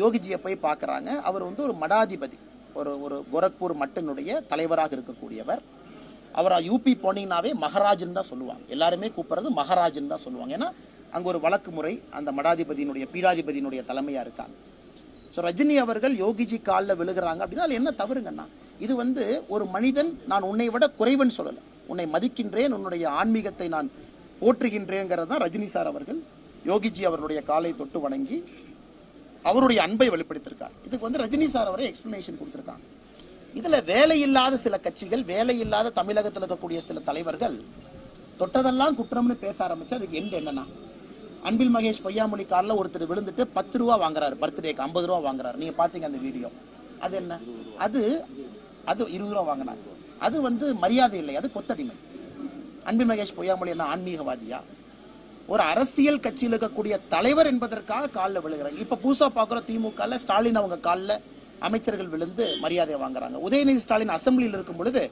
யோகிஜியை போய் பார்க்குறாங்க. அவர் வந்து ஒரு மடாதிபதி. ஒரு ஒரு கோரக்பூர் மட்டினுடைய தலைவராக இருக்கக்கூடியவர். அவர் யூபி போனீங்கன்னாவே மகராஜன் தான் சொல்லுவாங்க. எல்லாருமே கூப்பிட்றது மகராஜன் தான் சொல்லுவாங்க. ஏன்னா அங்கே ஒரு வழக்கு முறை அந்த மடாதிபதியினுடைய பீடாதிபதியினுடைய தலைமையாக இருக்காங்க. ஸோ ரஜினி அவர்கள் யோகிஜி காலில் விழுகிறாங்க அப்படின்னா அது என்ன தவறுங்கண்ணா இது வந்து ஒரு மனிதன் நான் உன்னை விட குறைவன் சொல்லலை. உன்னை மதிக்கின்றேன் உன்னுடைய ஆன்மீகத்தை நான் போற்றுகின்றேங்கிறது தான் ரஜினி சார் அவர்கள் யோகிஜி அவர்களுடைய காலை தொட்டு வணங்கி அவருடைய அன்பை வெளிப்படுத்தியிருக்கார். இதுக்கு வந்து ரஜினி சார் அவரை எக்ஸ்பிளனேஷன் கொடுத்துருக்காங்க. இதில் வேலையில்லாத சில கட்சிகள் வேலையில்லாத தமிழகத்தில் இருக்கக்கூடிய சில தலைவர்கள் தொட்டதெல்லாம் குற்றம்னு பேச ஆரம்பிச்சு அதுக்கு எண்டு என்னன்னா அன்பில் மகேஷ் பொய்யாமொழி காலில் ஒருத்தர் விழுந்துட்டு பத்து ரூபா வாங்குறாரு பர்த்டேக்கு ஐம்பது ரூபா வாங்குறாரு. நீங்கள் பார்த்தீங்க அந்த வீடியோ. அது என்ன? அது அது இருபது ரூபா வாங்கினாங்க அது வந்து மரியாதை இல்லை அது கொத்தடிமை. அன்பில் மகேஷ் பொய்யாமொழி என்ன ஆன்மீகவாதியா? ஒரு அரசியல் கட்சியில் இருக்கக்கூடிய தலைவர் என்பதற்காக காலில் விழுகிறாங்க. இப்போ புதுசாக பார்க்குற திமுகவில் ஸ்டாலின் அவங்க காலில் அமைச்சர்கள் விழுந்து மரியாதை வாங்குறாங்க. உதயநிதி ஸ்டாலின் அசம்பிளியில் இருக்கும் பொழுது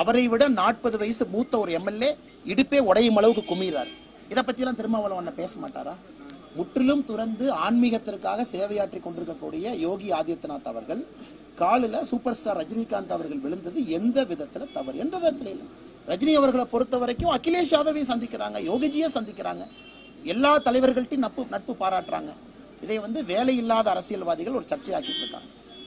அவரை விட நாற்பது வயசு மூத்த ஒரு எம்எல்ஏ இடுப்பே உடையும் அளவுக்கு குமிறார் இதை பற்றிலாம் திருமாவளவன் பேச மாட்டாரா? முற்றிலும் துறந்து ஆன்மீகத்திற்காக சேவையாற்றி கொண்டிருக்கக்கூடிய யோகி ஆதித்யநாத் அவர்கள் காலில் சூப்பர் ஸ்டார் ரஜினிகாந்த் அவர்கள் விழுந்தது எந்த விதத்தில் தவறு? எந்த விதத்தில் இல்லை. ரஜினி அவர்களை பொறுத்த வரைக்கும் அகிலேஷ் யாதவையும் சந்திக்கிறாங்க யோகிஜியை சந்திக்கிறாங்க. எல்லா தலைவர்கள்ட்டையும் நட்பு நட்பு பாராட்டுறாங்க. இதை வந்து வேலையில்லாத அரசியல்வாதிகள் ஒரு சர்ச்சையாக்கிட்டு இருக்காங்க.